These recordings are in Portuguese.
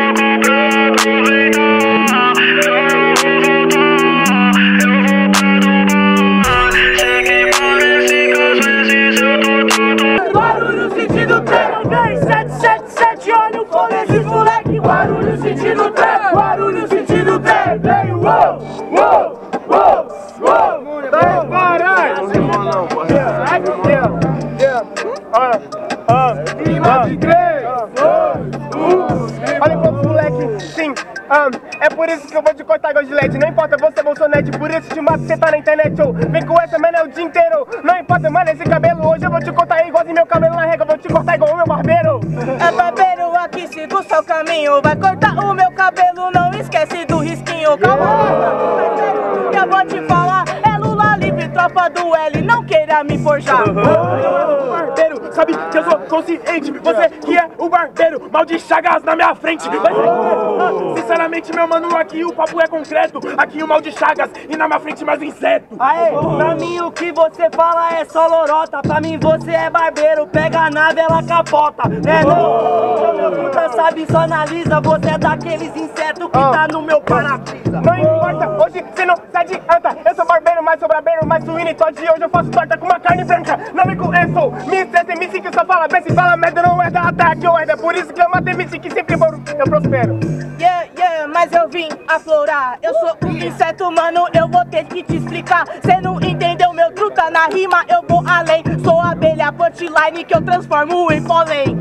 não. Barulho sentido trem, vem 777, olha o fone de moleque. Barulho sentido trem, vem uou, uou, uou, uou. Vai parar! Sai do tempo. Ah, ah, rima de três, dois, ah, é por isso que eu vou te cortar igual de LED Não importa, você é bolsonete, por isso te mato, cê tá na internet oh. Vem com essa, mano, é o dia inteiro Não importa, mano, esse cabelo Hoje eu vou te cortar igualzinho meu cabelo na régua Vou te cortar igual o meu barbeiro É barbeiro aqui, siga o seu caminho. Vai cortar o meu cabelo, não esquece do risquinho. Calma, que eu vou te falar. É Lula livre, tropa do L, não queira me forjar. barbeiro, sabe que eu sou consciente Você que é o barbeiro, mal de chagas na minha frente Vai ser ah, Sinceramente, meu mano, aqui o papo é concreto Aqui o mal de chagas e na minha frente mais inseto Aê, pra mim o que você fala é só lorota. Pra mim você é barbeiro, pega a nave, ela capota. É não? Então, meu puta sabe, só analisa. Você é daqueles insetos que tá no meu para-brisa. Não importa, hoje cê não se adianta Eu sou barbeiro, mas sou barbeiro, mais suíno e Todd Hoje eu faço torta com uma carne branca Não me conheço, me estressa e me que só fala bem Se fala merda não é da ataque ou é da Por isso que eu matei me que sempre eu prospero Yeah, yeah, mas eu vim aflorar. Eu sou um inseto, mano, eu vou ter que te explicar. Cê não entendeu meu truta na rima, eu vou além. Sou abelha punchline que eu transformo em pólen.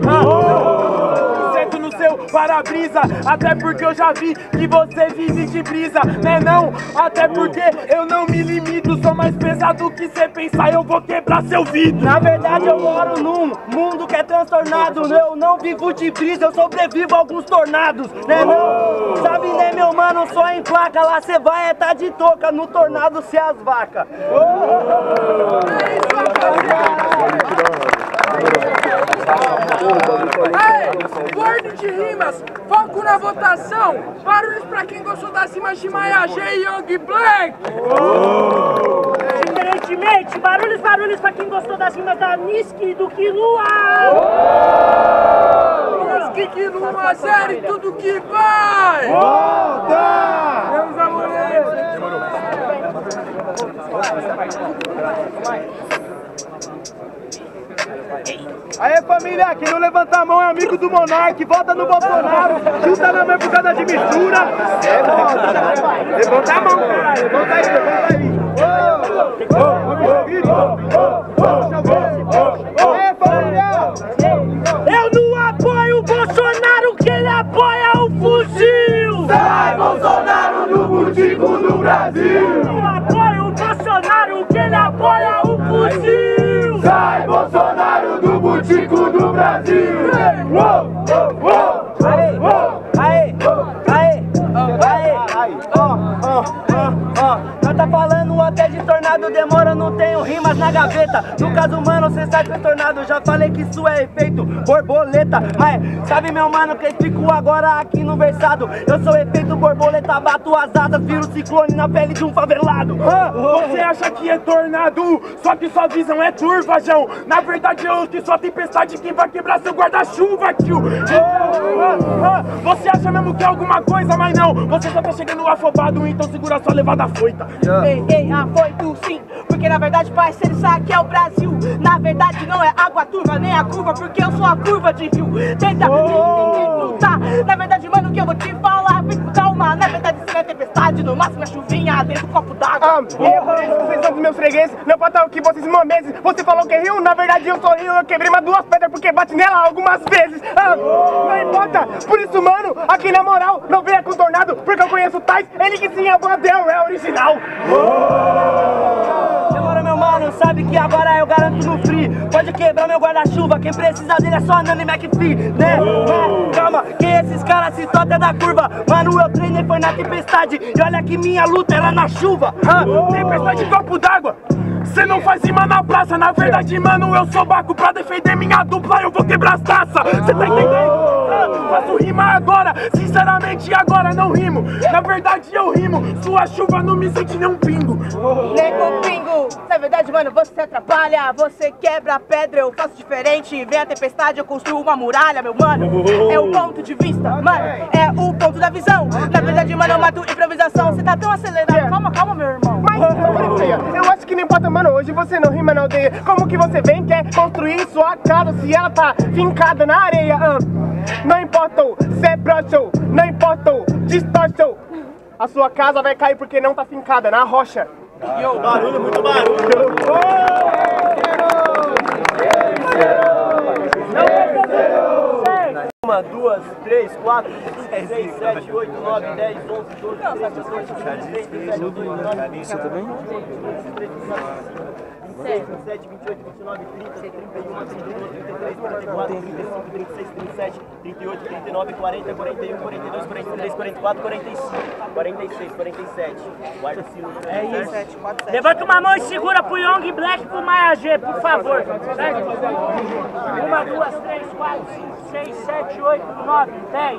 Inseto no seu para-brisa Até porque eu já vi que você vive de brisa. Né não? Até porque eu não me limito Sou mais pesado que cê pensar Eu vou quebrar seu vidro. Na verdade eu moro num mundo que é transtornado. Eu não vivo de brisa, eu sobrevivo a alguns tornados. Né não? Sabe né meu mano, só em placa Lá cê vai é tá de toca, no tornado cê as vacas Aê, Word de rimas, foco na votação. Barulhos pra quem gostou das rimas de Maya G e Young Black. Diferentemente, barulhos, barulhos pra quem gostou das rimas da Niski e do Kilua Mas que que no 1 a 0 e tudo que vai. Vamos a mulher. Aê família, quem não levanta a mão é amigo do Monark, vota no Bolsonaro, chuta na mão por causa de mistura. É foda. Levanta a mão, caralho, levanta aí, levanta aí. Aê família! Eu não apoio o Bolsonaro, que ele apoia o fuzil! Sai Bolsonaro no Butico do Brasil! Eu apoio o Bolsonaro, que ele apoia o fuzil! Butico do Brasil! Uou, uou, ó, ó. Nós tá falando até de tornado, demora, não tenho rimas na gaveta. No caso, mano, cê sabe que é tornado, já falei que isso é efeito borboleta. Mas sabe, meu mano, que explico agora aqui no versado. Eu sou efeito borboleta, bato as asas, viro ciclone na pele de um favelado. Ah, Você acha que é tornado, só que sua visão é turva, João. Na verdade, eu que só tempestade que vai quebrar seu guarda-chuva, tio. Ah, ah, Você acha mesmo que é alguma coisa, mas não. Você só tá chegando afobado, então segura sua levada foita. Ei, ei, afoito sim, porque na verdade, parceiro, isso aqui é o Brasil. Na verdade, não é água turva nem a curva, porque eu sou a curva de rio. Tenta me lutar. Na verdade, mano, o que eu vou te falar, Na verdade, isso não é tempestade, no máximo é chuvinha dentro do copo d'água. Ah, e eu que vocês são dos meus fregueses, não importa o que vocês meses. Você falou que é rio, na verdade eu sou rio, eu quebrei mais duas pedras porque bate nela algumas vezes. Ah, não importa, por isso, mano, aqui na moral, não venha com tornado, porque eu conheço o Tais, ele que sim é o Blandel, é original. Demora, meu mano, sabe que agora eu no free. Pode quebrar meu guarda-chuva, quem precisa dele é só Nani McPhee, né? Mas, calma, que esses caras se soltam da curva. Mano, eu treinei foi na tempestade. E olha que minha luta era na chuva. Ah, Tempestade de copo d'água. Cê não faz rima na praça, na verdade, mano, eu sou baco pra defender minha dupla, eu vou quebrar as taças. Cê tá entendendo? Ah, Faço rima agora, sinceramente agora não rimo. Na verdade eu rimo, sua chuva não me sente nem um pingo. Nego pingo, na verdade, mano, você atrapalha, você quebra a pedra, eu faço diferente. Vem a tempestade, eu construo uma muralha, meu mano. É o ponto de vista, mano, é o ponto da visão. Na verdade, mano, eu mato improvisação. Você tá tão acelerado, calma, calma, meu irmão. Mas, eu acho que não importa, mano, hoje você não rima na aldeia Como que você vem, quer construir sua casa se ela tá fincada na areia ah. Não importa se é brocho, não importa distortion A sua casa vai cair porque não tá fincada na rocha. Barulho, muito barulho. Uma, 4, 5, 6, 7, 8, 9, 10, 11, 12, 13, 14, 15, 16, 17, 18, 19, 20, 21, 22, 23, 24, 25, 26, 27, 38, 39, 40, 41, 42, 43, 44, 45, 46, 47. Guarda esse número. É isso. Levanta uma mão e segura pro Young Black e pro Maia G, por favor. Certo? Uma, duas, três, quatro, cinco, seis, sete, oito, nove, dez